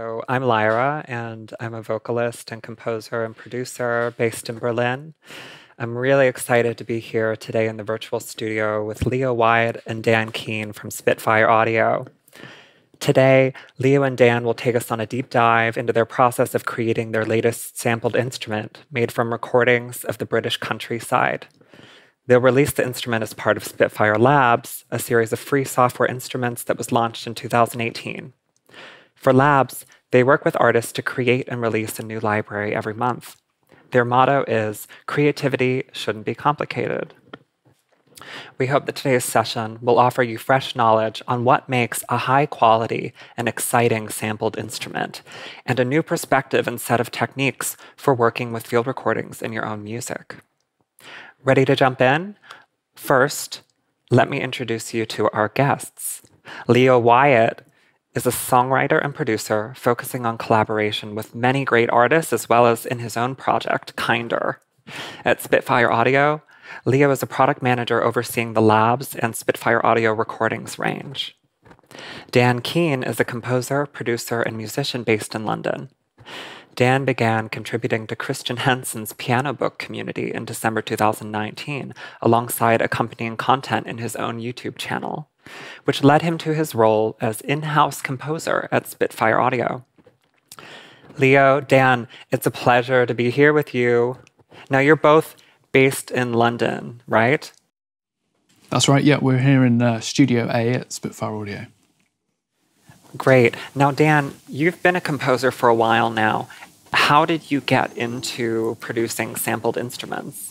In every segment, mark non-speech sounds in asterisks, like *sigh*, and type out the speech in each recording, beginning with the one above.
So I'm Lyra, and I'm a vocalist and composer and producer based in Berlin. I'm really excited to be here today in the virtual studio with Leo Wyatt and Dan Keen from Spitfire Audio. Today, Leo and Dan will take us on a deep dive into their process of creating their latest sampled instrument made from recordings of the British countryside. They'll release the instrument as part of Spitfire Labs, a series of free software instruments that was launched in 2018. For Labs, they work with artists to create and release a new library every month. Their motto is creativity shouldn't be complicated. We hope that today's session will offer you fresh knowledge on what makes a high quality and exciting sampled instrument, and a new perspective and set of techniques for working with field recordings in your own music. Ready to jump in? First, let me introduce you to our guests. Leo Wyatt is a songwriter and producer focusing on collaboration with many great artists as well as in his own project, Kinder. At Spitfire Audio, Leo is a product manager overseeing the labs and Spitfire Audio recordings range. Dan Keen is a composer, producer, and musician based in London. Dan began contributing to Christian Henson's Pianobook community in December 2019, alongside accompanying content in his own YouTube channel, which led him to his role as in house composer at Spitfire Audio. Leo, Dan, it's a pleasure to be here with you. Now, you're both based in London, right? That's right. Yeah, we're here in uh, Studio A at Spitfire Audio. Great. Now, Dan, you've been a composer for a while now. How did you get into producing sampled instruments?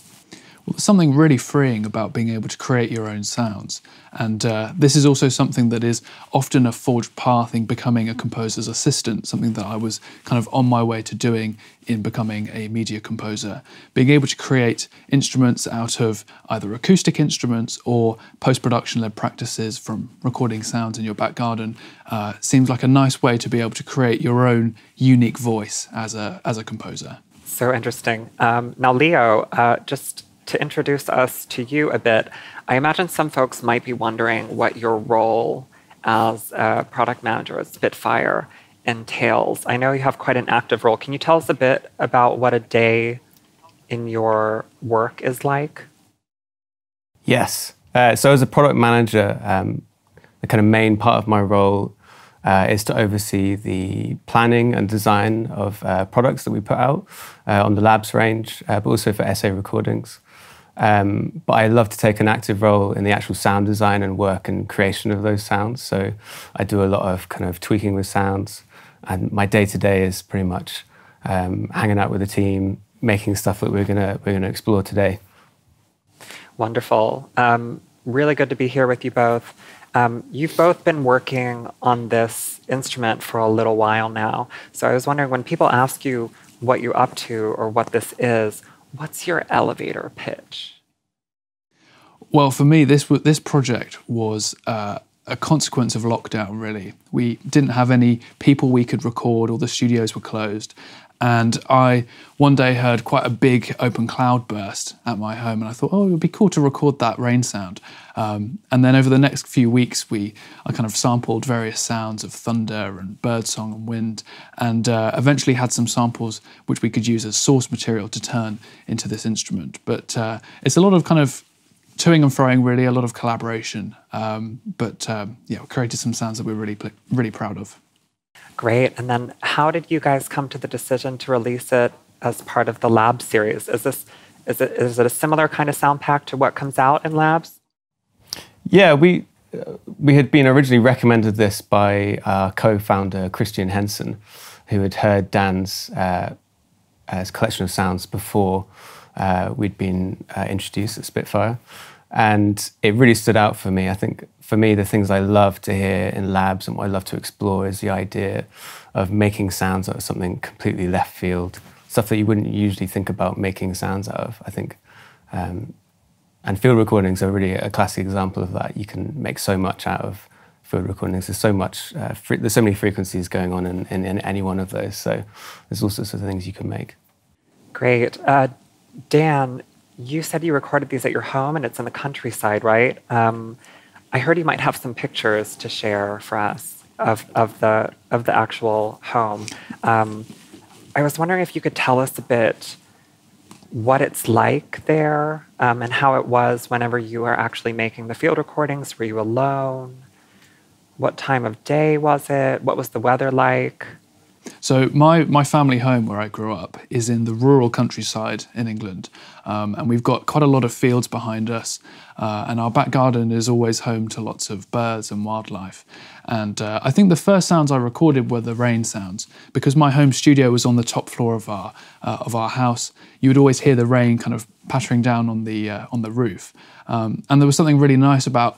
Something really freeing about being able to create your own sounds. And uh, this is also something that is often a forged path in becoming a composer's assistant, something that I was kind of on my way to doing in becoming a media composer. Being able to create instruments out of either acoustic instruments or post production led practices from recording sounds in your back garden uh, seems like a nice way to be able to create your own unique voice as a, as a composer. So interesting. Um, now, Leo, uh, just to introduce us to you a bit, I imagine some folks might be wondering what your role as a product manager at Spitfire entails. I know you have quite an active role. Can you tell us a bit about what a day in your work is like? Yes. Uh, so, as a product manager, um, the kind of main part of my role uh, is to oversee the planning and design of uh, products that we put out uh, on the labs range, uh, but also for SA recordings. Um, but I love to take an active role in the actual sound design and work and creation of those sounds. So I do a lot of kind of tweaking with sounds, and my day to day is pretty much um, hanging out with the team, making stuff that we're gonna we're gonna explore today. Wonderful. Um, really good to be here with you both. Um, you've both been working on this instrument for a little while now. So I was wondering when people ask you what you're up to or what this is, What's your elevator pitch? Well, for me, this this project was uh, a consequence of lockdown. Really, we didn't have any people we could record, all the studios were closed, and I one day heard quite a big open cloud burst at my home, and I thought, oh, it would be cool to record that rain sound. Um, and then over the next few weeks, we I kind of sampled various sounds of thunder and birdsong and wind, and uh, eventually had some samples which we could use as source material to turn into this instrument. But uh, it's a lot of kind of toing and froing, really, a lot of collaboration. Um, but um, yeah, we created some sounds that we're really really proud of. Great. And then how did you guys come to the decision to release it as part of the lab series? Is this is it is it a similar kind of sound pack to what comes out in labs? Yeah, we uh, we had been originally recommended this by our co-founder Christian Henson, who had heard Dan's uh, collection of sounds before uh, we'd been uh, introduced at Spitfire, and it really stood out for me. I think for me, the things I love to hear in labs and what I love to explore is the idea of making sounds out of something completely left field, stuff that you wouldn't usually think about making sounds out of. I think, um, and field recordings are really a classic example of that. You can make so much out of field recordings. There's so much, uh, there's so many frequencies going on in, in, in, any one of those. So there's all sorts of things you can make. Great. Uh, Dan, you said you recorded these at your home and it's in the countryside, right? Um, I heard you might have some pictures to share for us. of, of the of the actual home. Um, I was wondering if you could tell us a bit what it's like there um, and how it was whenever you were actually making the field recordings. Were you alone? What time of day was it? What was the weather like? So my my family home where I grew up is in the rural countryside in England, um, and we've got quite a lot of fields behind us, uh, and our back garden is always home to lots of birds and wildlife. And uh, I think the first sounds I recorded were the rain sounds because my home studio was on the top floor of our uh, of our house. You would always hear the rain kind of pattering down on the uh, on the roof, um, and there was something really nice about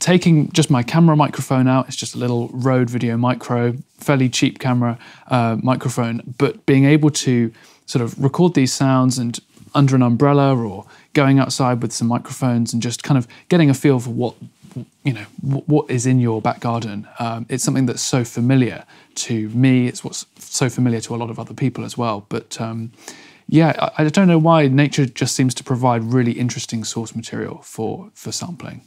taking just my camera microphone out, it's just a little Rode Video Micro, fairly cheap camera uh, microphone, but being able to sort of record these sounds and under an umbrella or going outside with some microphones and just kind of getting a feel for what you know what is in your back garden. Um, it's something that's so familiar to me. It's what's so familiar to a lot of other people as well. But um, yeah, I, I don't know why nature just seems to provide really interesting source material for for sampling.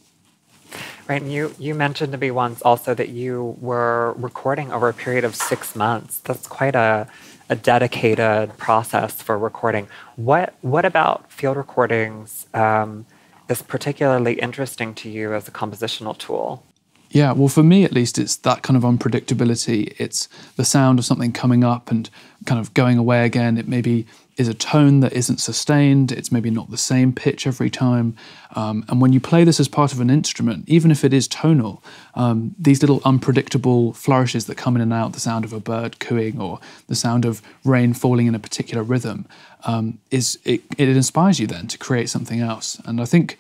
Right, and you, you mentioned to me once also that you were recording over a period of six months. That's quite a, a dedicated process for recording. What, what about field recordings um, is particularly interesting to you as a compositional tool? Yeah, well, for me at least, it's that kind of unpredictability. It's the sound of something coming up and kind of going away again. It maybe is a tone that isn't sustained. It's maybe not the same pitch every time. Um, and when you play this as part of an instrument, even if it is tonal, um, these little unpredictable flourishes that come in and out, the sound of a bird cooing or the sound of rain falling in a particular rhythm, um, is it, it inspires you then to create something else. And I think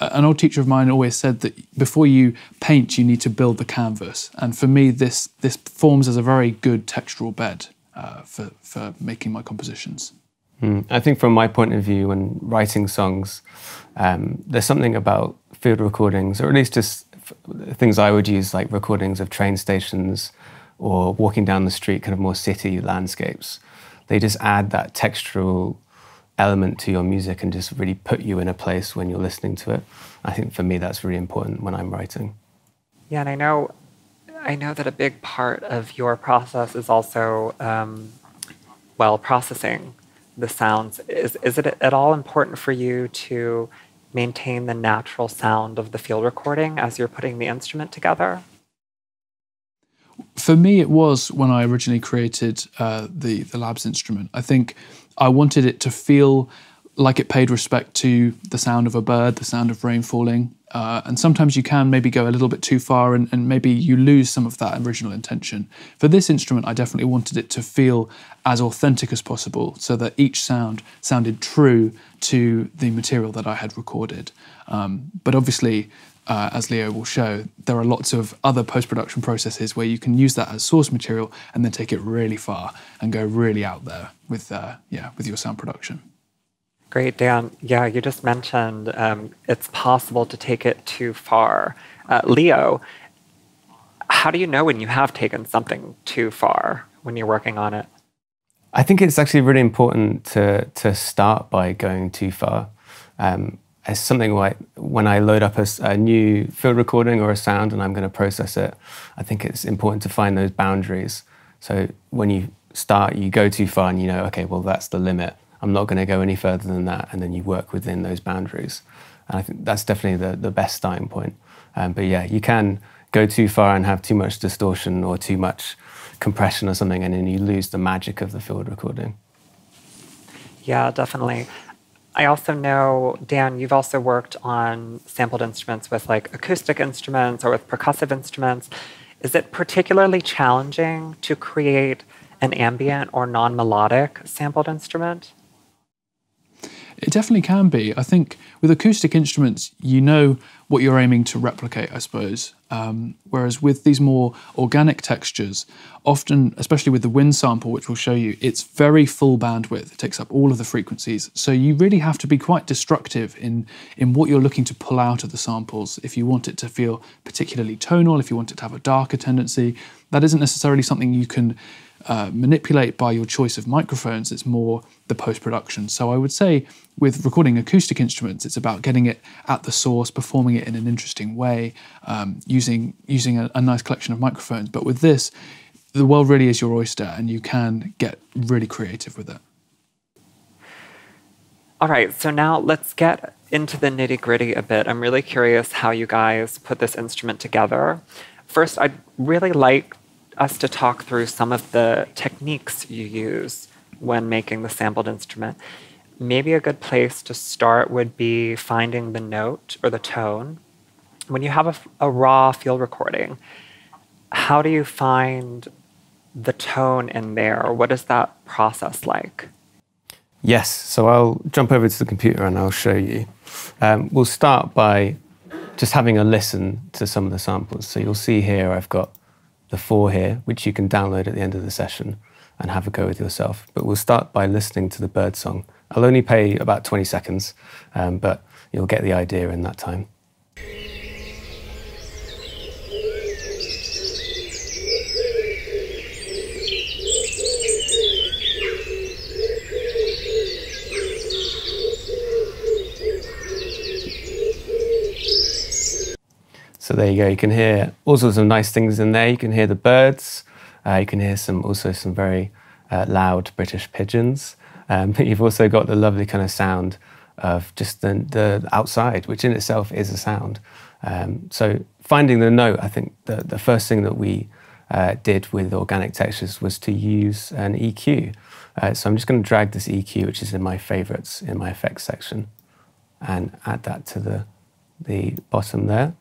an old teacher of mine always said that before you paint, you need to build the canvas. And for me, this this forms as a very good textural bed uh, for for making my compositions. Mm. I think, from my point of view, when writing songs, um, there's something about field recordings, or at least just things I would use, like recordings of train stations or walking down the street, kind of more city landscapes. They just add that textural element to your music and just really put you in a place when you're listening to it. I think for me, that's really important when I'm writing. Yeah, and I know, I know that a big part of your process is also, um, well, processing the sounds. Is, is it at all important for you to maintain the natural sound of the field recording as you're putting the instrument together? For me, it was when I originally created uh, the the labs instrument. I think I wanted it to feel like it paid respect to the sound of a bird, the sound of rain falling. Uh, and sometimes you can maybe go a little bit too far and, and, maybe you lose some of that original intention. For this instrument, I definitely wanted it to feel as authentic as possible so that each sound sounded true to the material that I had recorded. Um, but obviously, uh, as Leo will show, there are lots of other post production processes where you can use that as source material and then take it really far and go really out there with, uh, yeah, with your sound production. Great, Dan. Yeah, you just mentioned um, it's possible to take it too far. Uh, Leo, how do you know when you have taken something too far when you're working on it? I think it's actually really important to to start by going too far. Um, as something like when I load up a, a, new field recording or a sound and I'm going to process it, I think it's important to find those boundaries. So when you start, you go too far and you know, okay, well, that's the limit. I'm not going to go any further than that, and then you work within those boundaries. And I think that's definitely the, the best starting point. Um, but yeah, you can go too far and have too much distortion or too much compression or something, and then you lose the magic of the field recording. Yeah, definitely. I also know, Dan, you've also worked on sampled instruments with like acoustic instruments or with percussive instruments. Is it particularly challenging to create an ambient or non melodic sampled instrument? It definitely can be. I think with acoustic instruments, you know what you're aiming to replicate, I suppose. Um, whereas with these more organic textures, often, especially with the wind sample, which we'll show you, it's very full bandwidth. It takes up all of the frequencies. So you really have to be quite destructive in, in what you're looking to pull out of the samples. If you want it to feel particularly tonal, if you want it to have a darker tendency, that isn't necessarily something you can uh, manipulate by your choice of microphones. It's more the post production. So I would say with recording acoustic instruments, it's about getting it at the source, performing it in an interesting way, um, using using a, a nice collection of microphones. But with this, the world really is your oyster, and you can get really creative with it. All right, so now let's get into the nitty gritty a bit. I'm really curious how you guys put this instrument together. First, I'd really like us to talk through some of the techniques you use when making the sampled instrument. Maybe a good place to start would be finding the note or the tone. When you have a, a raw field recording, how do you find the tone in there? What is that process like? Yes, so I'll jump over to the computer and I'll show you. Um, we'll start by just having a listen to some of the samples. So you'll see here I've got the four here, which you can download at the end of the session and have a go with yourself. But we'll start by listening to the bird song. I'll only play about 20 seconds, um, but you'll get the idea in that time. So there you go. You can hear all sorts of nice things in there. You can hear the birds. Uh, you can hear some also some very uh, loud British pigeons. Um, *laughs* but you've also got the lovely kind of sound of just the, the outside, which in itself is a sound. Um, so finding the note, I think the, the first thing that we uh, did with organic textures was to use an EQ. Uh, so I'm just going to drag this EQ, which is in my favorites in my effects section, and add that to the, the bottom there.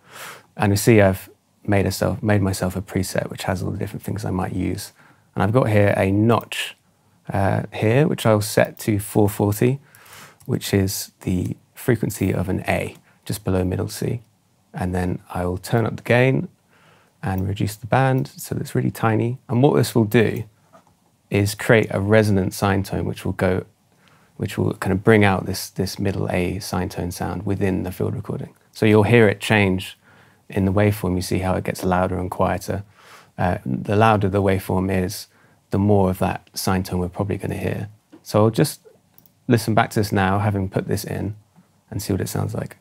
And you see I've made, self, made myself a preset which has all the different things I might use. And I've got here a notch uh, here, which I'll set to 440, which is the frequency of an A, just below middle C. And then I will turn up the gain and reduce the band so it's really tiny. And what this will do is create a resonant sine tone, which will go, which will kind of bring out this, this middle A sine tone sound within the field recording. So you'll hear it change in the waveform, you see how it gets louder and quieter. Uh, the louder the waveform is, the more of that sine tone we're probably going to hear. So I'll just listen back to this now, having put this in, and see what it sounds like.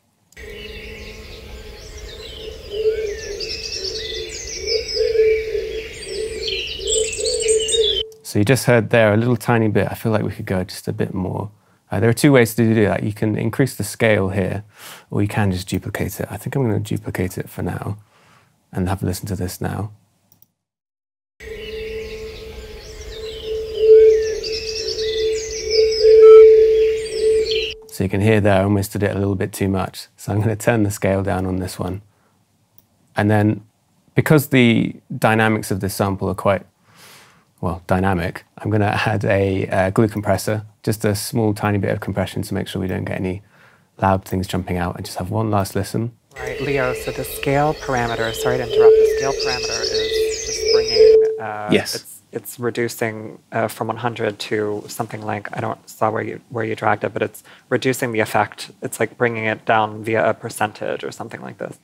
So you just heard there a little tiny bit. I feel like we could go just a bit more. Uh, there are two ways to do that. You can increase the scale here, or you can just duplicate it. I think I'm going to duplicate it for now and have a listen to this now. So you can hear there, I almost did it a little bit too much. So I'm going to turn the scale down on this one. And then because the dynamics of this sample are quite, well, dynamic, I'm going to add a uh, glue compressor just a small tiny bit of compression to make sure we don't get any loud things jumping out and just have one last listen. Right, Leo, so the scale parameter, sorry to interrupt, the scale parameter is just bringing, uh, yes. it's, it's reducing uh, from 100 to something like, I don't saw where you, where you dragged it, but it's reducing the effect. It's like bringing it down via a percentage or something like this.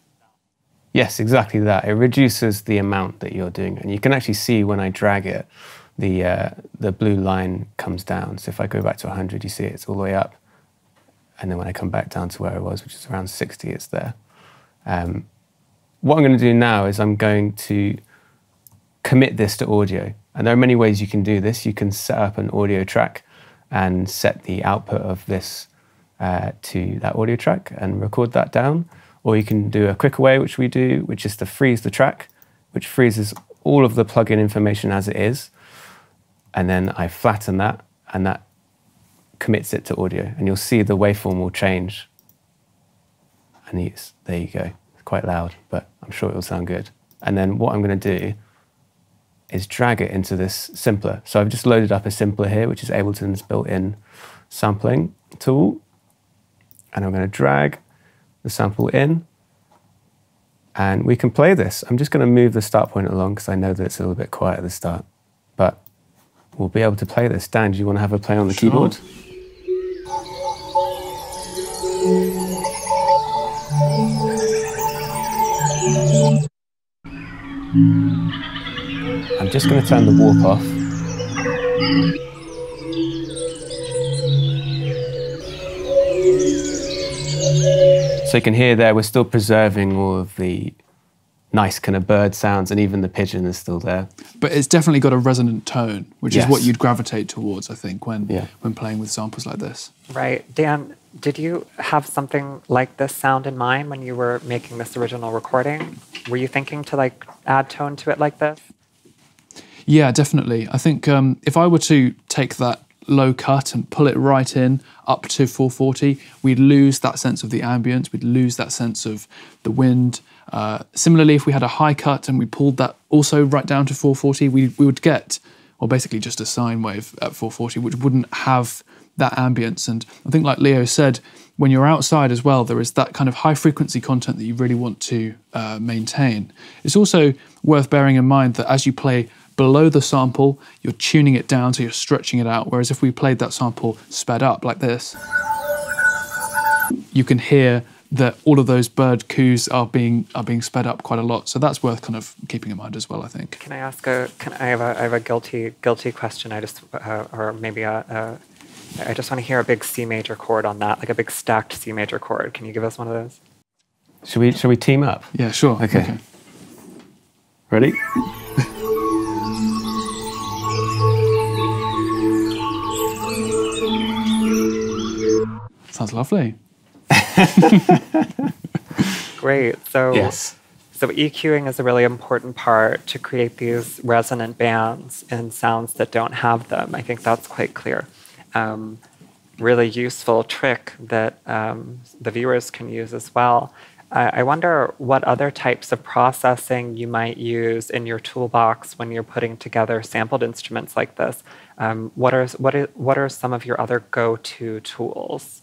Yes, exactly that. It reduces the amount that you're doing. And you can actually see when I drag it, the, uh, the blue line comes down. So if I go back to 100, you see it's all the way up. And then when I come back down to where I was, which is around 60, it's there. Um, what I'm going to do now is I'm going to commit this to audio. And there are many ways you can do this. You can set up an audio track and set the output of this uh, to that audio track and record that down. Or you can do a quicker way, which we do, which is to freeze the track, which freezes all of the plugin information as it is and then I flatten that, and that commits it to audio. And you'll see the waveform will change. And it's, there you go. It's quite loud, but I'm sure it will sound good. And then what I'm going to do is drag it into this simpler. So I've just loaded up a simpler here, which is Ableton's built-in sampling tool. And I'm going to drag the sample in. And we can play this. I'm just going to move the start point along because I know that it's a little bit quiet at the start. But we'll be able to play this. Dan, do you want to have a play on the sure. keyboard? I'm just going to turn the warp off So you can hear there, we're still preserving all of the nice kind of bird sounds, and even the pigeon is still there. But it's definitely got a resonant tone, which Yes. is what you'd gravitate towards, I think, when Yeah. when playing with samples like this. Right. Dan, did you have something like this sound in mind when you were making this original recording? Were you thinking to like add tone to it like this? Yeah, definitely. I think um, if I were to take that low cut and pull it right in up to 440, we'd lose that sense of the ambience. We'd lose that sense of the wind. Uh, similarly, if we had a high cut and we pulled that also right down to 440, we, we would get, well, basically just a sine wave at 440, which wouldn't have that ambience. And I think, like Leo said, when you're outside as well, there is that kind of high frequency content that you really want to uh, maintain. It's also worth bearing in mind that as you play below the sample, you're tuning it down, so you're stretching it out. Whereas if we played that sample sped up like this, you can hear that all of those bird coos are being are being sped up quite a lot. So that's worth kind of keeping in mind as well. I think. Can I ask a? Can I have a? I have a guilty guilty question. I just uh, or maybe a, a. I just want to hear a big C major chord on that, like a big stacked C major chord. Can you give us one of those? Should we, should we team up? Yeah, sure. Okay. Ready? *laughs* Sounds lovely. *laughs* Great. So Yes. So EQing is a really important part to create these resonant bands and sounds that don't have them. I think that's quite clear. Um, really useful trick that um, the viewers can use as well. I I wonder what other types of processing you might use in your toolbox when you're putting together sampled instruments like this. Um, what are what are what are some of your other go-to tools?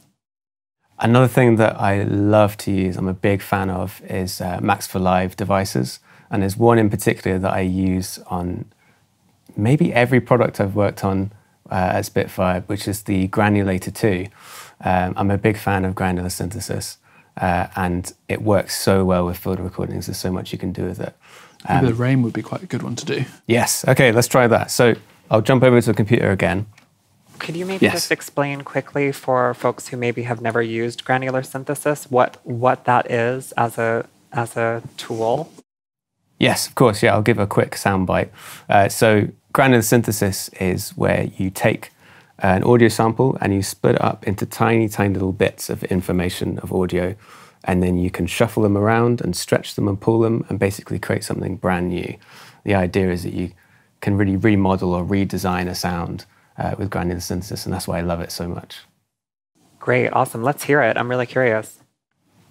Another thing that I love to use, I'm a big fan of, is uh, Max for Live devices. And there's one in particular that I use on maybe every product I've worked on uh, at Spitfire, which is the Granulator 2. Um, I'm a big fan of granular synthesis, uh, and it works so well with field recordings. There's so much you can do with it. Maybe the rain would be quite a good one to do. Yes, okay, let's try that. So I'll jump over to the computer again. Could you maybe Yes. just explain quickly for folks who maybe have never used granular synthesis what what that is as a as a tool? Yes, of course. Yeah, I'll give a quick soundbite. Uh, so, granular synthesis is where you take an audio sample and you split it up into tiny, tiny little bits of information of audio, and then you can shuffle them around and stretch them and pull them and basically create something brand new. The idea is that you can really remodel or redesign a sound uh, with granular synthesis, and that's why I love it so much. Great, awesome. Let's hear it. I'm really curious.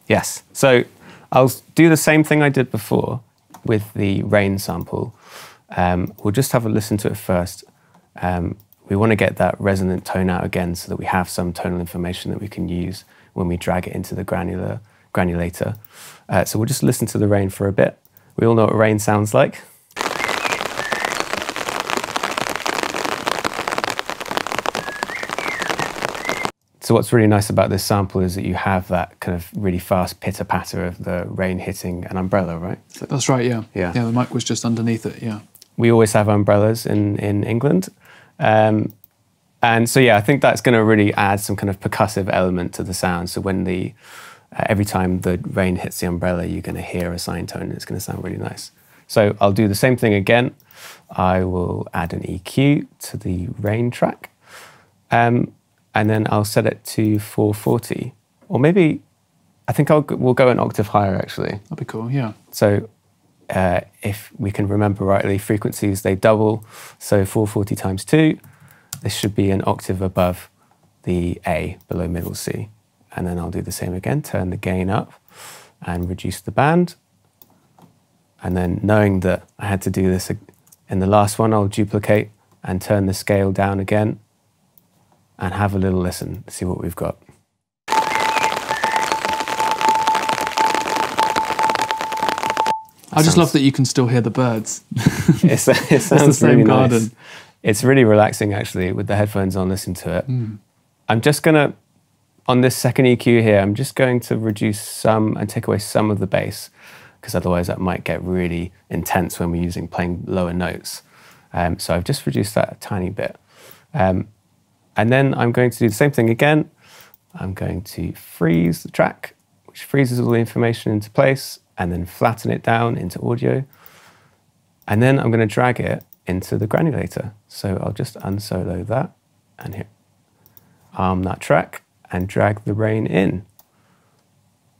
Yes. So I'll do the same thing I did before with the rain sample. Um, we'll just have a listen to it first. Um, we want to get that resonant tone out again so that we have some tonal information that we can use when we drag it into the granular granulator. Uh, so we'll just listen to the rain for a bit. We all know what rain sounds like. So what's really nice about this sample is that you have that kind of really fast pitter patter of the rain hitting an umbrella, right? That's right. Yeah. Yeah. Yeah. The mic was just underneath it. Yeah. we always have umbrellas in in England, um, and so yeah, I think that's going to really add some kind of percussive element to the sound. So when the uh, every time the rain hits the umbrella, you're going to hear a sine tone, and it's going to sound really nice. So I'll do the same thing again. I will add an EQ to the rain track, um, and then I'll set it to 440, or maybe I think I'll we'll go an octave higher actually. That'd be cool. Yeah. So uh, if we can remember rightly, frequencies they double. So 440 times two, this should be an octave above the A below middle C. And then I'll do the same again, turn the gain up and reduce the band. And then knowing that I had to do this in the last one, I'll duplicate and turn the scale down again and have a little listen, see what we've got. I just sounds- love that you can still hear the birds. *laughs* It's, it sounds same really garden. nice. It's really relaxing actually with the headphones on, listen to it. Hmm. I'm just gonna, on this second EQ here, I'm just going to reduce some and take away some of the bass because otherwise that might get really intense when we're using playing lower notes. Um, so I've just reduced that a tiny bit. Um, and then I'm going to do the same thing again. I'm going to freeze the track, which freezes all the information into place, and then flatten it down into audio. And then I'm going to drag it into the granulator. So I'll just unsolo that and hit arm that track and drag the rain in.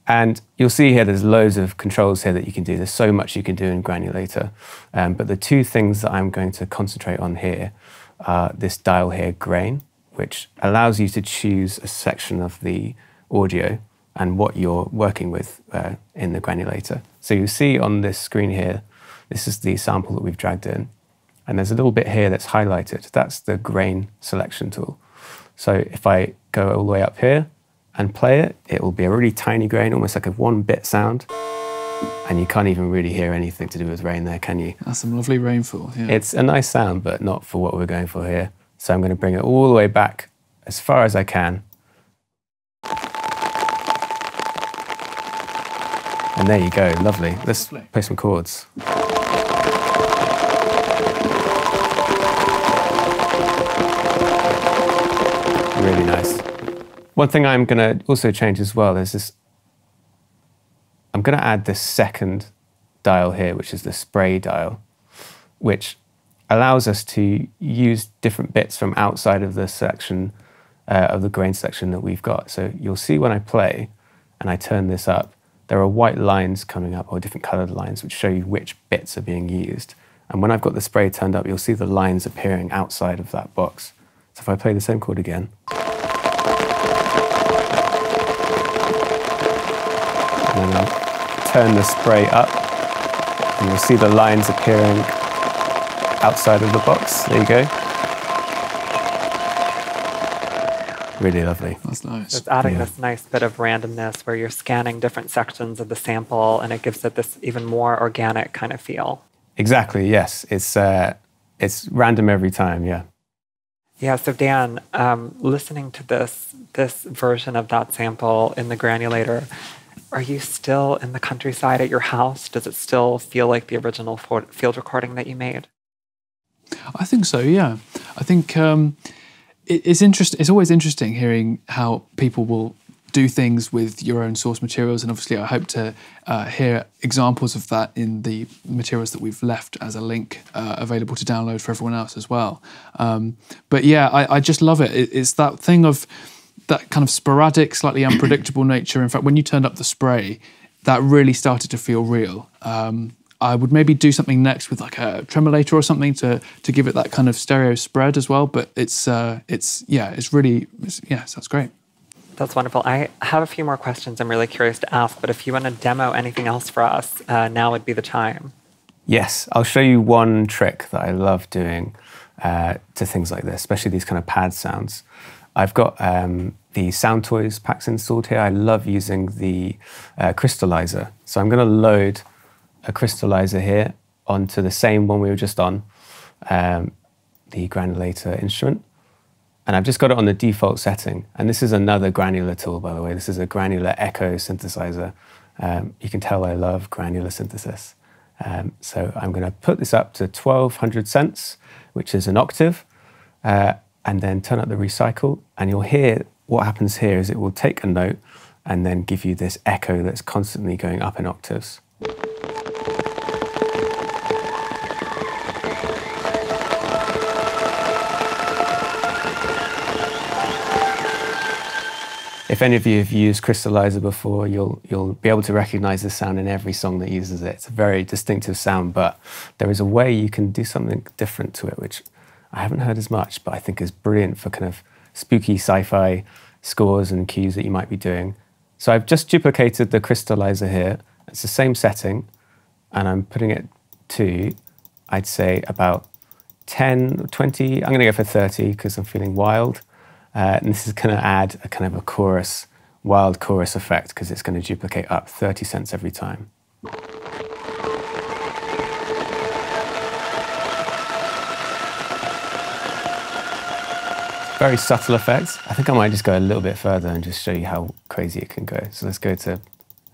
And you'll see here there's loads of controls here that you can do. There's so much you can do in Granulator. Um, but the two things that I'm going to concentrate on here are this dial here, grain, which allows you to choose a section of the audio and what you're working with uh, in the Granulator. So you see on this screen here, this is the sample that we've dragged in. And there's a little bit here that's highlighted. That's the grain selection tool. So if I go all the way up here, and play it, it will be a really tiny grain, almost like a one bit sound. And you can't even really hear anything to do with rain there, can you? That's some lovely rainfall. Yeah. It's a nice sound, but not for what we're going for here. So I'm going to bring it all the way back as far as I can. And there you go, lovely. Let's play some chords. Really nice. One thing I'm going to also change as well is this. I'm going to add this second dial here, which is the spray dial, which allows us to use different bits from outside of the section uh, of the grain section that we've got. So you'll see when I play and I turn this up, there are white lines coming up or different colored lines which show you which bits are being used. And when I've got the spray turned up, you'll see the lines appearing outside of that box. So if I play the same chord again, and then I'll turn the spray up and you'll see the lines appearing outside of the box. There you go. Really lovely. That's nice. It's adding yeah. this nice bit of randomness where you're scanning different sections of the sample and it gives it this even more organic kind of feel. Exactly, yes. It's, uh, it's random every time, yeah. Yeah, so Dan, um, listening to this this version of that sample in the granulator, are you still in the countryside at your house? Does it still feel like the original field recording that you made? I think so. Yeah, I think um, it, it's interesting. It's always interesting hearing how people will do things with your own source materials, and obviously, I hope to uh, hear examples of that in the materials that we've left as a link uh, available to download for everyone else as well. Um, but yeah, I, I, just love it. it. It's that thing of that kind of sporadic, slightly unpredictable *coughs* nature. In fact, when you turned up the spray, that really started to feel real. Um, I would maybe do something next with like a tremolator or something to to give it that kind of stereo spread as well. But it's uh, it's yeah, it's really it's, yeah, that's great. That's wonderful. I have a few more questions I'm really curious to ask, but if you want to demo anything else for us, uh, now would be the time. Yes, I'll show you one trick that I love doing uh, to things like this, especially these kind of pad sounds. I've got um, the Soundtoys packs installed here. I love using the uh, crystallizer. So I'm going to load a crystallizer here onto the same one we were just on, um, the granulator instrument. And I've just got it on the default setting. And this is another granular tool, by the way. This is a granular echo synthesizer. Um, you can tell I love granular synthesis. Um, so I'm going to put this up to 1200 cents, which is an octave. Uh, and then turn up the recycle, and you'll hear what happens here is it will take a note and then give you this echo that's constantly going up in octaves. If any of you have used Crystallizer before, you'll you'll be able to recognize the sound in every song that uses it. It's a very distinctive sound, but there is a way you can do something different to it, which I haven't heard as much, but I think is brilliant for kind of spooky sci-fi scores and cues that you might be doing. So I've just duplicated the crystallizer here. It's the same setting, and I'm putting it to, I'd say, about 10, 20. I'm going to go for 30 because I'm feeling wild. Uh, and this is going to add a kind of a chorus, wild chorus effect because it's going to duplicate up 30 cents every time. very subtle effects. I think I might just go a little bit further and just show you how crazy it can go. So let's go to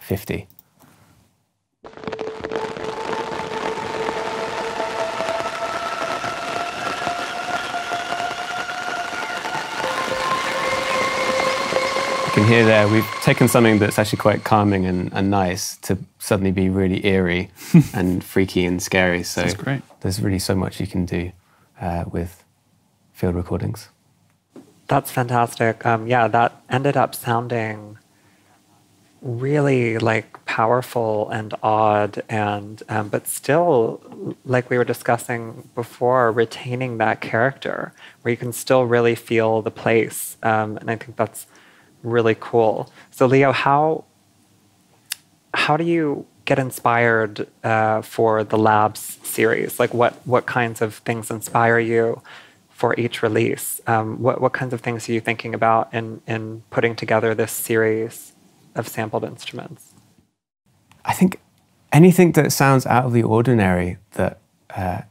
50. Can hear there, we've taken something that's actually quite calming and, and nice to suddenly be really eerie *laughs* and freaky and scary. So That's great. there's really so much you can do uh, with field recordings. That's fantastic. Um, yeah, that ended up sounding really like powerful and odd, and um, but still, like we were discussing before, retaining that character where you can still really feel the place, um, and I think that's really cool. So, Leo, how how do you get inspired uh, for the Labs series? Like, what what kinds of things inspire you? for each release. Um, what, what kinds of things are you thinking about in, in putting together this series of sampled instruments? I think anything that sounds out of the ordinary that uh,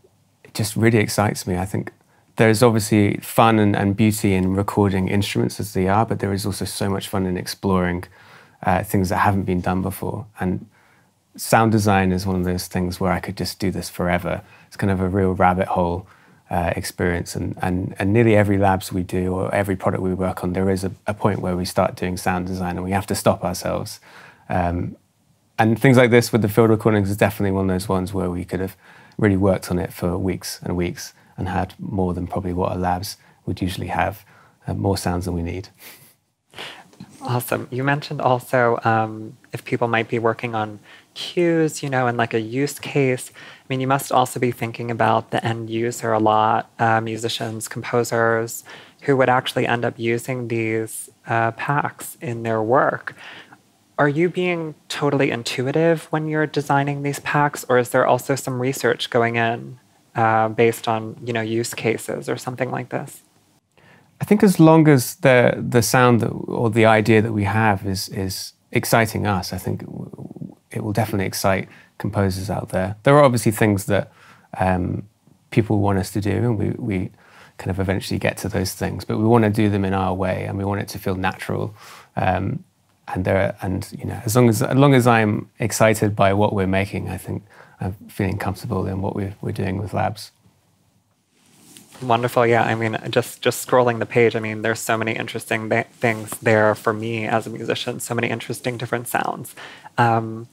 just really excites me. I think there's obviously fun and, and, beauty in recording instruments as they are, but there is also so much fun in exploring uh, things that haven't been done before. And sound design is one of those things where I could just do this forever. It's kind of a real rabbit hole uh, experience. And, and, and nearly every labs we do or every product we work on, there is a, a point where we start doing sound design and we have to stop ourselves. Um, and things like this with the field recordings is definitely one of those ones where we could have really worked on it for weeks and weeks and had more than probably what our labs would usually have, uh, more sounds than we need. Awesome. You mentioned also um, if people might be working on cues, you know, in like a use case. I mean, you must also be thinking about the end user a lot, uh, musicians, composers, who would actually end up using these uh, packs in their work. Are you being totally intuitive when you're designing these packs, or is there also some research going in uh, based on, you know, use cases or something like this? I think as long as the the sound that, or the idea that we have is is exciting us, I think it will definitely excite composers out there. There are obviously things that um, people want us to do, and we we kind of eventually get to those things, but we want to do them in our way, and we want it to feel natural. Um, and there, and you know, as long as as long as I'm excited by what we're making, I think I'm feeling comfortable in what we're we're doing with labs. Wonderful. Yeah. I mean, just just scrolling the page. I mean, there's so many interesting th- things there for me as a musician. So many interesting different sounds. Um,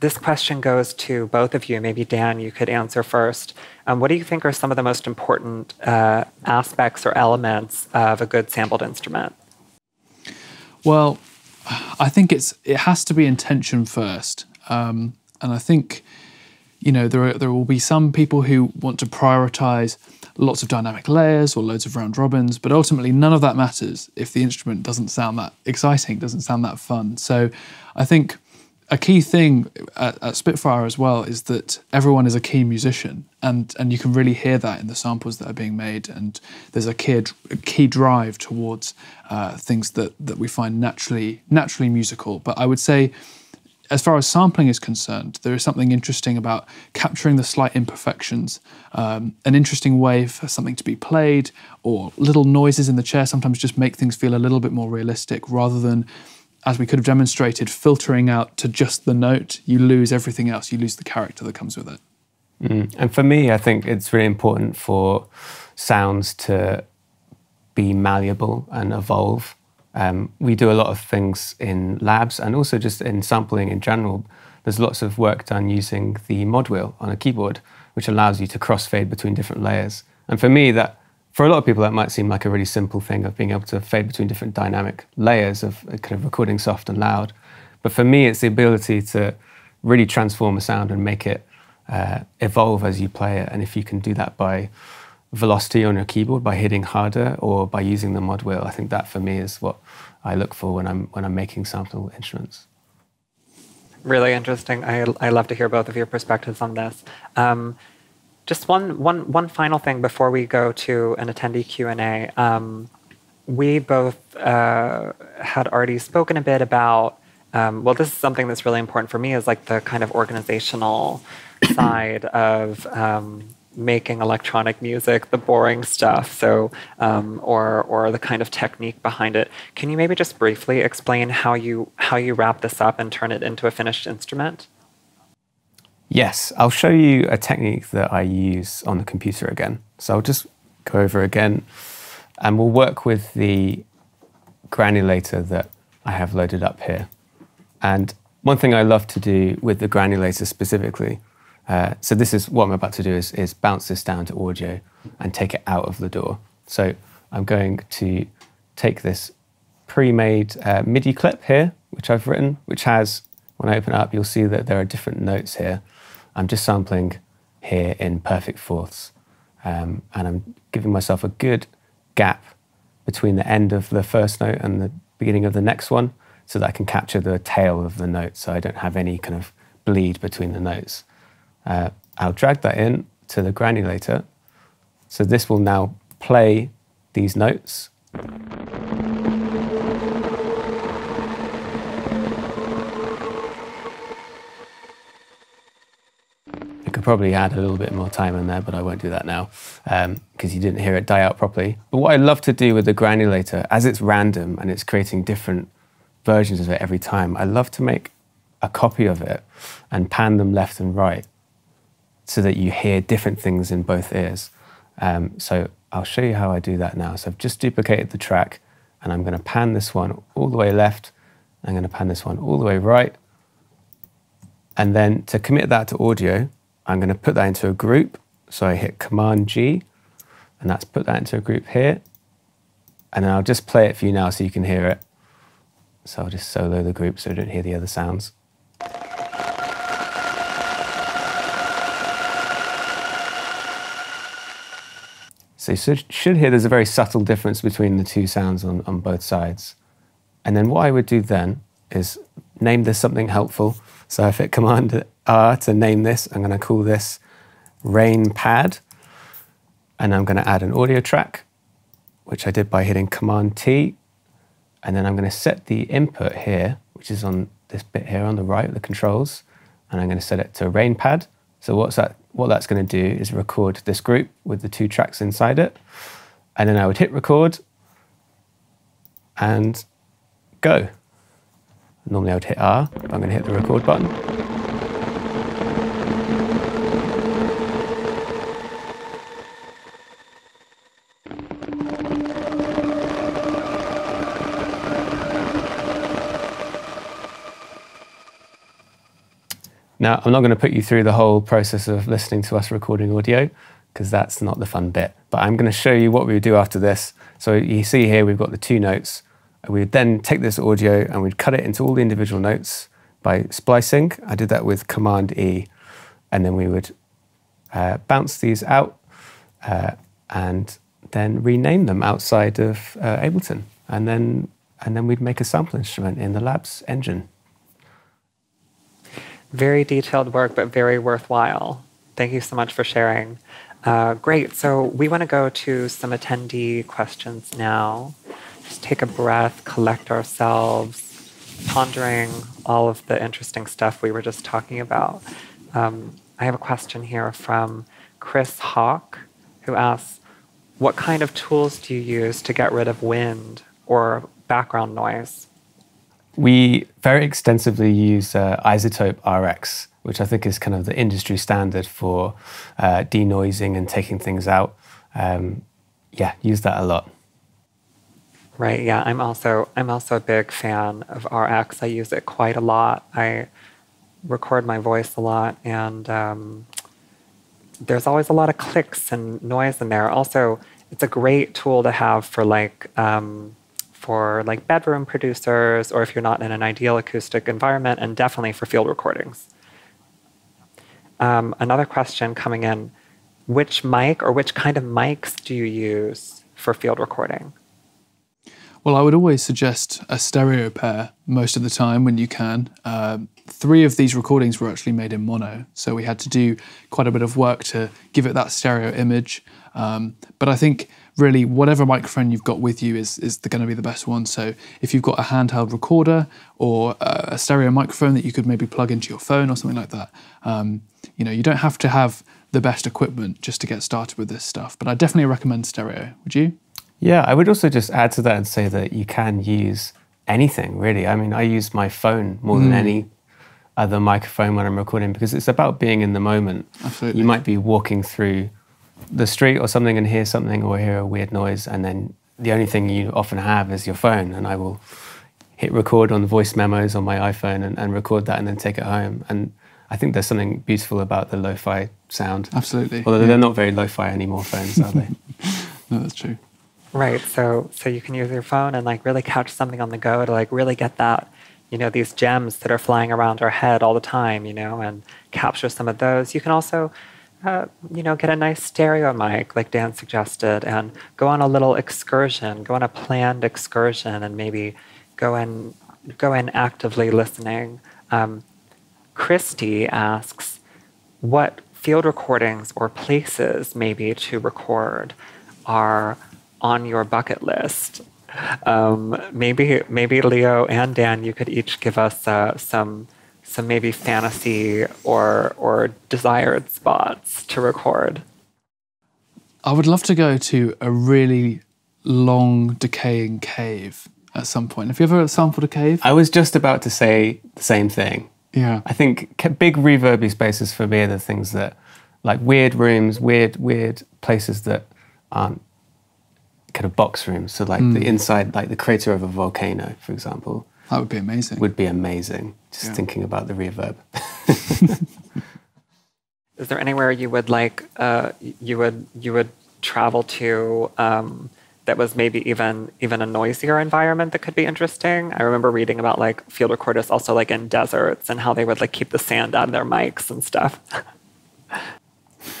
this question goes to both of you. Maybe Dan, you could answer first. Um, what do you think are some of the most important uh, aspects or elements of a good sampled instrument? Well, I think it's it has to be intention first, um, and I think you know there are, there will be some people who want to prioritize lots of dynamic layers or loads of round robins, but ultimately none of that matters if the instrument doesn't sound that exciting, doesn't sound that fun. So I think a key thing at, at, Spitfire as well is that everyone is a key musician, and and you can really hear that in the samples that are being made. And there's a key, a key drive towards uh, things that that we find naturally naturally musical. But I would say as far as sampling is concerned, there is something interesting about capturing the slight imperfections. Um, an interesting way for something to be played, or little noises in the chair sometimes just make things feel a little bit more realistic rather than, as we could have demonstrated, filtering out to just the note. You lose everything else, you lose the character that comes with it. Mm. And for me, I think it's really important for sounds to be malleable and evolve. Um, we do a lot of things in labs and also just in sampling in general. There's lots of work done using the mod wheel on a keyboard, which allows you to crossfade between different layers. And for me, that for a lot of people, that might seem like a really simple thing of being able to fade between different dynamic layers of kind of recording soft and loud. But for me, it's the ability to really transform a sound and make it uh, evolve as you play it. And if you can do that by velocity on your keyboard by hitting harder or by using the mod wheel. I think that for me is what I look for when I'm when I'm making sample instruments. Really interesting. I, I love to hear both of your perspectives on this. Um, just one, one, one final thing before we go to an attendee Q&A. Um, we both uh, had already spoken a bit about, um, well, this is something that's really important for me is like the kind of organizational *clears throat* side of um, making electronic music, the boring stuff, so um, or or the kind of technique behind it. Can you maybe just briefly explain how you how you wrap this up and turn it into a finished instrument? Yes, I'll show you a technique that I use on the computer again. So I'll just go over again, and we'll work with the granulator that I have loaded up here. And one thing I love to do with the granulator specifically, uh, so this is what I'm about to do is, is bounce this down to audio and take it out of the door. So I'm going to take this pre-made uh, MIDI clip here, which I've written, which has, when I open it up, you'll see that there are different notes here. I'm just sampling here in perfect fourths. Um, and I'm giving myself a good gap between the end of the first note and the beginning of the next one so that I can capture the tail of the note so I don't have any kind of bleed between the notes. Uh, I'll drag that in to the granulator. So this will now play these notes. I could probably add a little bit more time in there, but I won't do that now because um, you didn't hear it die out properly. But what I love to do with the granulator, as it's random and it's creating different versions of it every time, I love to make a copy of it and pan them left and right so that you hear different things in both ears. Um, so I'll show you how I do that now. So I've just duplicated the track and I'm going to pan this one all the way left. I'm going to pan this one all the way right. And then to commit that to audio, I'm going to put that into a group. So I hit Command G, and that's put that into a group here. And then I'll just play it for you now so you can hear it. So I'll just solo the group so you don't hear the other sounds. So you should hear there's a very subtle difference between the two sounds on, on both sides. And then what I would do then is name this something helpful. So if it Command R to name this, I'm going to call this Rain Pad. And I'm going to add an audio track, which I did by hitting Command T. And then I'm going to set the input here, which is on this bit here on the right the controls. And I'm going to set it to Rain Pad. So what's that, what that's going to do is record this group with the two tracks inside it. And then I would hit record and go. Normally I would hit R, I'm going to hit the record button. Now, I'm not going to put you through the whole process of listening to us recording audio because that's not the fun bit. But I'm going to show you what we would do after this. So you see here, we've got the two notes. We would then take this audio and we'd cut it into all the individual notes by splicing. I did that with Command E. And then we would uh, bounce these out uh, and then rename them outside of uh, Ableton. And then, and then we'd make a sample instrument in the Labs engine. Very detailed work, but very worthwhile. Thank you so much for sharing. Uh, great. So we want to go to some attendee questions now just take a breath, collect ourselves, pondering all of the interesting stuff we were just talking about. Um, I have a question here from Chris Hawk, who asks, What kind of tools do you use to get rid of wind or background noise? We very extensively use uh, iZotope RX, which I think is kind of the industry standard for uh, denoising and taking things out. Um, yeah, use that a lot. Right. Yeah. I'm also I'm also a big fan of RX. I use it quite a lot. I record my voice a lot, and um, there's always a lot of clicks and noise in there. Also, it's a great tool to have for like um, for like bedroom producers, or if you're not in an ideal acoustic environment, and definitely for field recordings. Um, another question coming in: Which mic or which kind of mics do you use for field recording? Well, I would always suggest a stereo pair most of the time when you can. Um, three of these recordings were actually made in mono, so we had to do quite a bit of work to give it that stereo image. Um, but I think really whatever microphone you've got with you is is going to be the best one. So if you've got a handheld recorder or a stereo microphone that you could maybe plug into your phone or something like that, um, you know, you don't have to have the best equipment just to get started with this stuff. But I definitely recommend stereo. Would you? Yeah, I would also just add to that and say that you can use anything really. I mean, I use my phone more than mm. any other microphone when I'm recording because it's about being in the moment. Absolutely. You might be walking through the street or something and hear something or hear a weird noise, and then the only thing you often have is your phone, and I will hit record on voice memos on my iPhone and, and record that and then take it home. And I think there's something beautiful about the lo-fi sound. Absolutely. Although they're not very lo-fi anymore, phones, are they? *laughs* No, that's true. Right. So so you can use your phone and like really catch something on the go to like really get that, you know, these gems that are flying around our head all the time, you know, and capture some of those. You can also uh, you know, get a nice stereo mic, like Dan suggested, and go on a little excursion, go on a planned excursion, and maybe go in, go in actively listening. Um, Christy asks, what field recordings or places maybe to record are on your bucket list? Um, maybe, maybe Leo and Dan, you could each give us uh, some some maybe fantasy or or desired spots to record? I would love to go to a really long decaying cave at some point. Have you ever sampled a cave? I was just about to say the same thing. Yeah. I think big reverby spaces for me are the things that, like weird rooms, weird, weird places that aren't kind of box rooms. So like the mm. inside, like the crater of a volcano, for example, That would be amazing. would be amazing. Just Yeah. thinking about the reverb. *laughs* Is there anywhere you would like uh, you would you would travel to um, that was maybe even even a noisier environment that could be interesting? I remember reading about like field recorders also like in deserts and how they would like keep the sand out of their mics and stuff.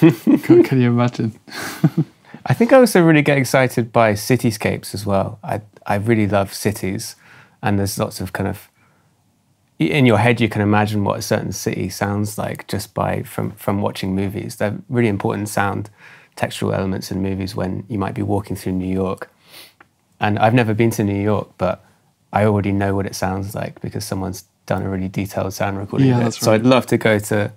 *laughs* can, can you imagine? *laughs* I think I also really get excited by cityscapes as well. I I really love cities, and there's lots of kind of in your head you can imagine what a certain city sounds like just by from from watching movies. They're really important sound textual elements in movies when you might be walking through New York. And I've never been to New York, but I already know what it sounds like because someone's done a really detailed sound recording Yeah, of it. that's So. I'd love to go to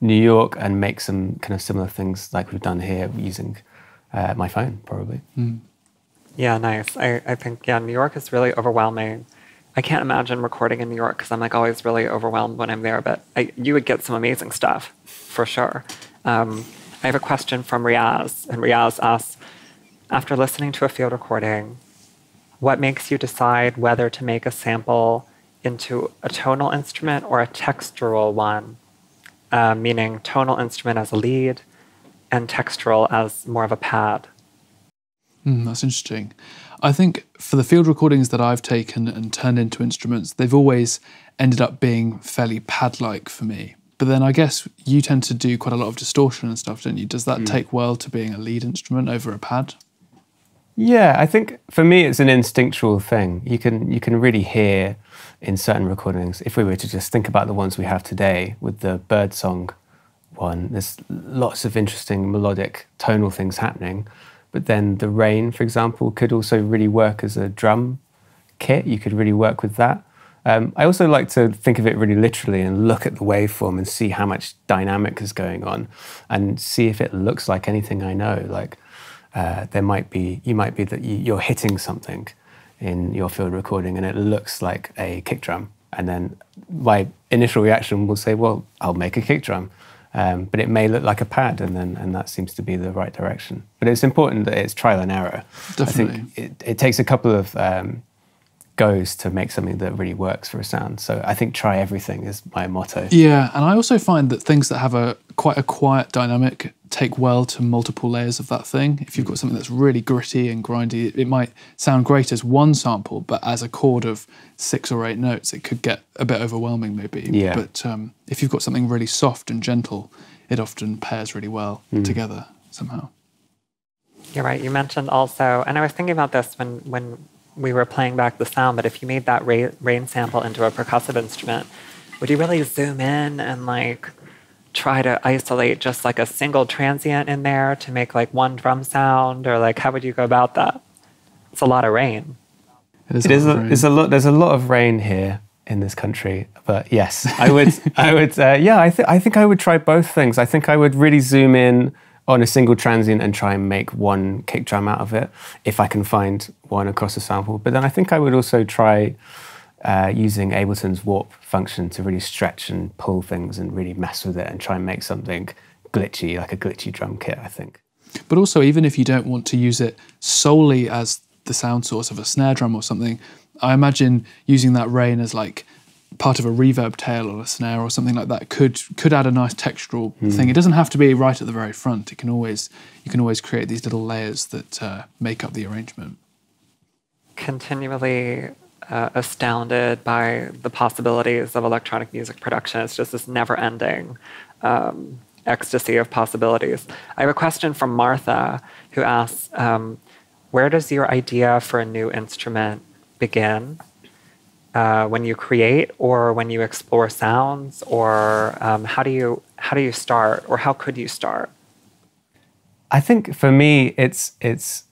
New York and make some kind of similar things like we've done here using uh, my phone, probably. Yeah, nice. I, I think, yeah, New York is really overwhelming. I can't imagine recording in New York because I'm like always really overwhelmed when I'm there, but I, you would get some amazing stuff for sure. Um, I have a question from Riaz, and Riaz asks After listening to a field recording, what makes you decide whether to make a sample into a tonal instrument or a textural one? Uh, meaning tonal instrument as a lead and textural as more of a pad. Mm, that's interesting. I think for the field recordings that I've taken and turned into instruments, they've always ended up being fairly pad like for me. But then I guess you tend to do quite a lot of distortion and stuff, don't you? Does that mm. take well to being a lead instrument over a pad? Yeah, I think for me it's an instinctual thing. You can you can really hear in certain recordings. If we were to just think about the ones we have today with the bird song one, there's lots of interesting melodic tonal things happening. But then the rain, for example, could also really work as a drum kit. You could really work with that. Um, I also like to think of it really literally and look at the waveform and see how much dynamic is going on, and see if it looks like anything I know. Like uh, there might be, you might be that you, you're hitting something in your field recording, and it looks like a kick drum, and then my initial reaction will say, "Well, I'll make a kick drum." Um, but it may look like a pad, and then and that seems to be the right direction. But it's important that it's trial and error. Definitely. I think it, it takes a couple of um, goes to make something that really works for a sound. So I think try everything is my motto. Yeah, and I also find that things that have a quite a quiet dynamic take well to multiple layers of that thing. If you've got something that's really gritty and grindy, it might sound great as one sample, but as a chord of six or eight notes, it could get a bit overwhelming maybe. Yeah. But um, if you've got something really soft and gentle, it often pairs really well together somehow. You're right. You mentioned also, and I was thinking about this when when we were playing back the sound. But if you made that rain sample into a percussive instrument, would you really zoom in and like try to isolate just like a single transient in there to make like one drum sound, or like how would you go about that? It's a lot of rain. It is, It is. lot A, of there's a lot. There's a lot of rain here in this country. But yes, *laughs* I would. I would. Uh, yeah, I think. I think I would try both things. I think I would really zoom in on a single transient and try and make one kick drum out of it if I can find one across a sample. But then I think I would also try uh, using Ableton's warp function to really stretch and pull things and really mess with it and try and make something glitchy, like a glitchy drum kit. I think. But also, even if you don't want to use it solely as the sound source of a snare drum or something, I imagine using that rain as like part of a reverb tail or a snare or something like that could could add a nice textural thing. It doesn't have to be right at the very front. It can always you can always create these little layers that uh, make up the arrangement. Continually uh, astounded by the possibilities of electronic music production. It's just this never-ending um, ecstasy of possibilities. I have a question from Martha who asks, um, "Where does your idea for a new instrument begin?" uh, when you create or when you explore sounds or um, how do you how do you start or how could you start I think for me, it's it's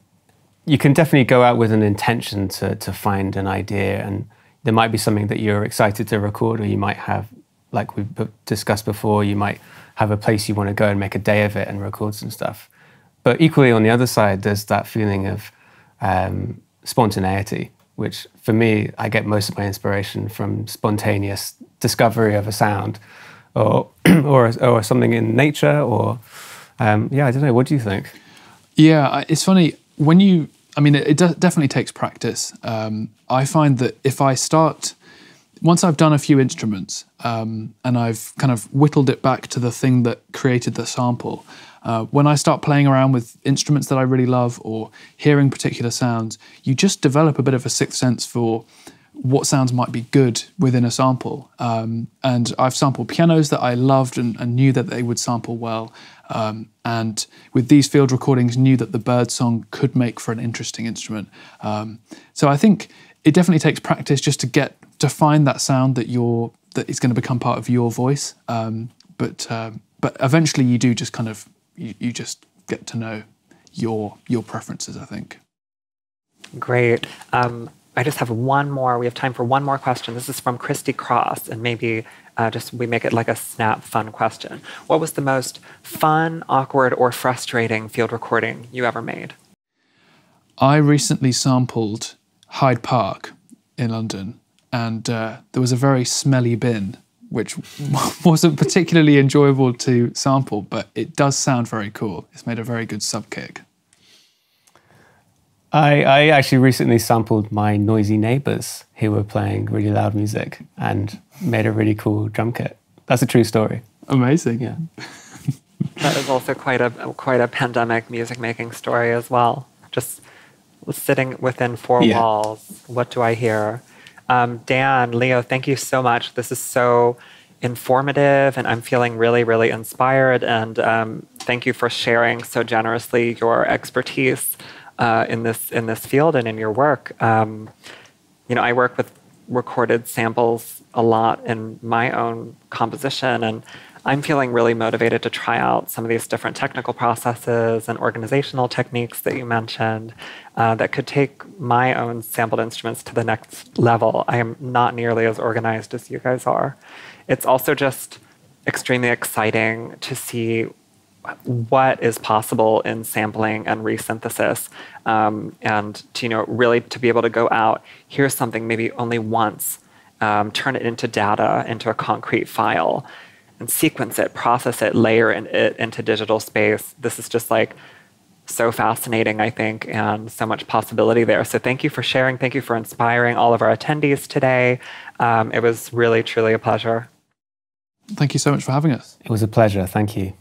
you can definitely go out with an intention to to find an idea, and there might be something that you're excited to record, or you might have, like we've discussed before, you might have a place you want to go and make a day of it and record some stuff. But equally, on the other side, there's that feeling of um, spontaneity, which for me, I get most of my inspiration from spontaneous discovery of a sound, or *clears throat* or or something in nature, or um, yeah, I don't know. What do you think? Yeah, it's funny when you. I mean, it, it de- definitely takes practice. Um, I find that if I start, once I've done a few instruments um, and I've kind of whittled it back to the thing that created the sample, uh, when I start playing around with instruments that I really love or hearing particular sounds, you just develop a bit of a sixth sense for what sounds might be good within a sample. Um, and I've sampled pianos that I loved and, and knew that they would sample well. Um, and with these field recordings, knew that the bird song could make for an interesting instrument. Um, so I think it definitely takes practice just to get to find that sound that you're that is going to become part of your voice. Um, but um, but eventually, you do just kind of you, you just get to know your your preferences. I think. great um, i just have one more we have time for one more question this is from christy cross and maybe uh, just we make it like a snap fun question what was the most fun awkward or frustrating field recording you ever made I recently sampled Hyde Park in London, and uh, there was a very smelly bin, which *laughs* wasn't particularly enjoyable to sample, but it does sound very cool. It's made a very good sub kick. I, I actually recently sampled my noisy neighbors who were playing really loud music and made a really cool drum kit. That's a true story. Amazing. Yeah. *laughs* that is also quite a quite a pandemic music making story as well just sitting within four Yeah. walls what do i hear um, dan leo thank you so much this is so informative and i'm feeling really really inspired and um, thank you for sharing so generously your expertise uh, in this in this field and in your work um, you know, I work with recorded samples a lot in my own composition, and I'm feeling really motivated to try out some of these different technical processes and organizational techniques that you mentioned uh, that could take my own sampled instruments to the next level. I am not nearly as organized as you guys are. It's also just extremely exciting to see what is possible in sampling and resynthesis um, and to you know really to be able to go out hear something maybe only once um, turn it into data into a concrete file and sequence it process it layer in it into digital space this is just like so fascinating i think and so much possibility there so thank you for sharing thank you for inspiring all of our attendees today um, it was really truly a pleasure Thank you so much for having us. It was a pleasure. Thank you.